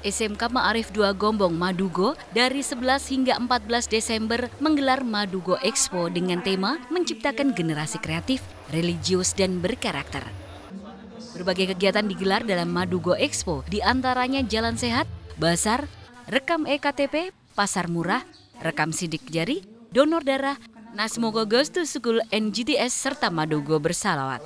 SMK Ma'arif 2 Gombong Madugo dari 11 hingga 14 Desember menggelar Madugo Expo dengan tema menciptakan generasi kreatif, religius, dan berkarakter. Berbagai kegiatan digelar dalam Madugo Expo, di antaranya Jalan Sehat, Basar, Rekam EKTP, Pasar Murah, Rekam Sidik Jari, Donor Darah, Nasmoko Ghost to School NGTS, serta Madugo Bersalawat.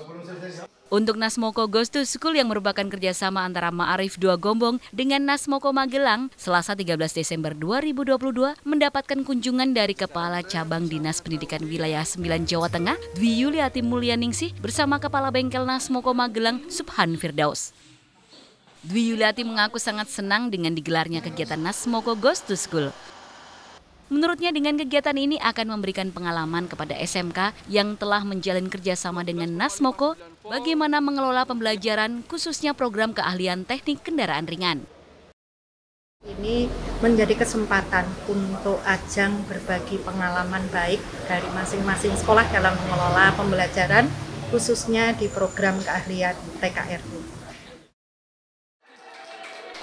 Untuk Nasmoko Ghost to School yang merupakan kerjasama antara Ma'arif 2 Gombong dengan Nasmoko Magelang, Selasa 13 Desember 2022 mendapatkan kunjungan dari Kepala Cabang Dinas Pendidikan Wilayah 9 Jawa Tengah, Dwi Yuliati Mulyaningsih bersama Kepala Bengkel Nasmoko Magelang, Subhan Firdaus. Dwi Yuliati mengaku sangat senang dengan digelarnya kegiatan Nasmoko Ghost to School. Menurutnya dengan kegiatan ini akan memberikan pengalaman kepada SMK yang telah menjalin kerjasama dengan Nasmoko bagaimana mengelola pembelajaran khususnya program keahlian teknik kendaraan ringan. Ini menjadi kesempatan untuk ajang berbagi pengalaman baik dari masing-masing sekolah dalam mengelola pembelajaran khususnya di program keahlian TKRU.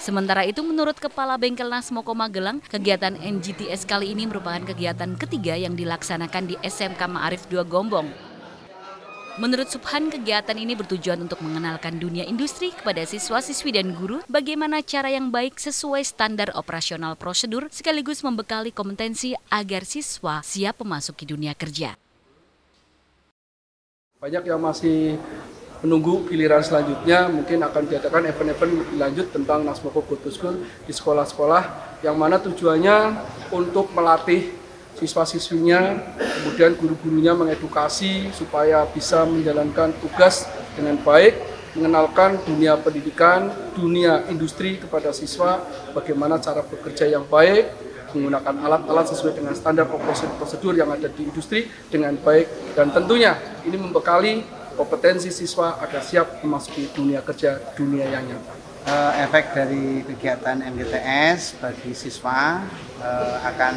Sementara itu menurut Kepala Bengkel Nasmoko Magelang, kegiatan NGTS kali ini merupakan kegiatan ketiga yang dilaksanakan di SMK Ma'arif 2 Gombong. Menurut Subhan, kegiatan ini bertujuan untuk mengenalkan dunia industri kepada siswa-siswi dan guru bagaimana cara yang baik sesuai standar operasional prosedur sekaligus membekali kompetensi agar siswa siap memasuki dunia kerja. Banyak yang masih menunggu giliran selanjutnya mungkin akan diadakan event-event lanjut tentang Nasmoko School di sekolah-sekolah yang mana tujuannya untuk melatih siswa-siswinya, kemudian guru-gurunya mengedukasi supaya bisa menjalankan tugas dengan baik, mengenalkan dunia pendidikan, dunia industri kepada siswa, bagaimana cara bekerja yang baik, menggunakan alat-alat sesuai dengan standar prosedur yang ada di industri dengan baik dan tentunya ini membekali kompetensi siswa agar siap memasuki dunia kerja dunia yang nyata. Uh, efek dari kegiatan MGTS bagi siswa uh, akan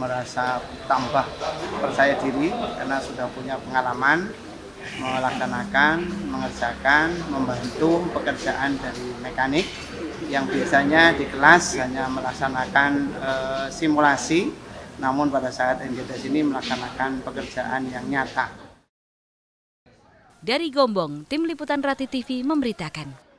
merasa tambah percaya diri karena sudah punya pengalaman melaksanakan, mengerjakan, membantu pekerjaan dari mekanik yang biasanya di kelas hanya melaksanakan uh, simulasi, namun pada saat MGTS ini melaksanakan pekerjaan yang nyata. Dari Gombong, Tim Liputan Rati TV memberitakan.